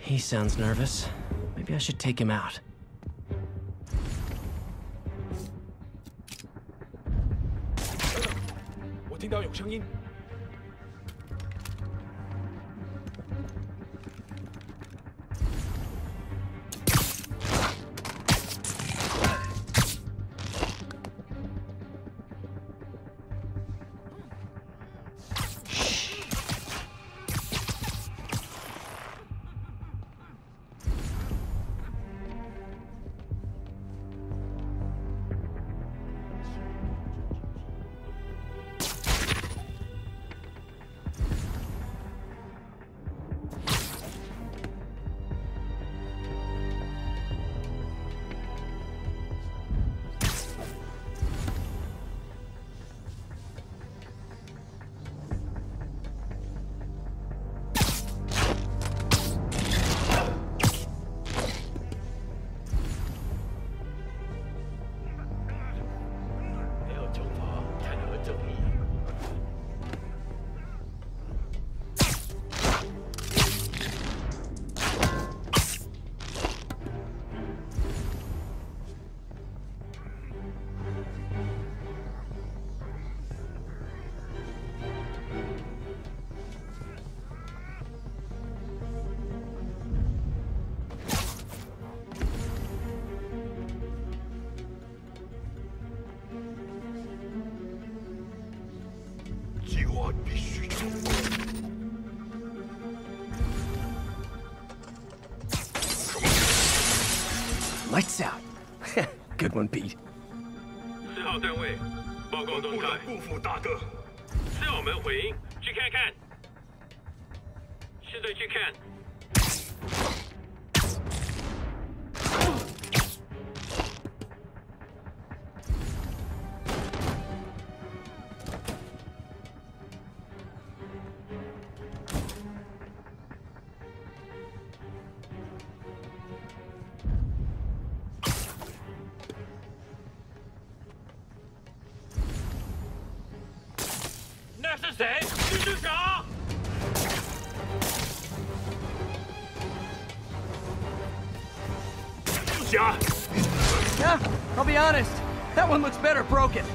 He sounds nervous. Maybe I should take him out. Lights out. Good one, Pete. 四号单位，报告动态。不负大德。四号门回音，去看看。现在去看。 那是谁？蜘蛛侠！ 不假。 Yeah, I'll be honest. That one looks better broken.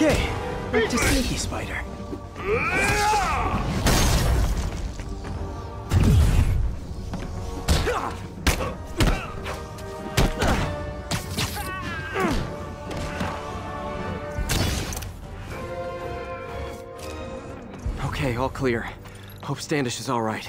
Okay, back to Sneaky Spider. Okay, all clear. Hope Standish is all right.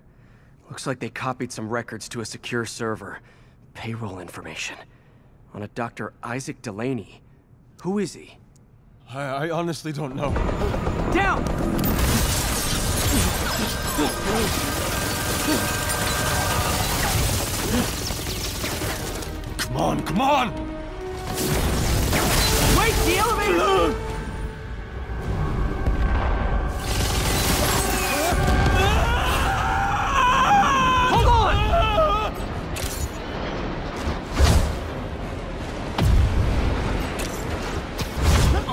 Looks like they copied some records to a secure server. Payroll information. On a Dr. Isaac Delaney. Who is he? I, I honestly don't know. Down! Come on, come on! Wait, the elevator!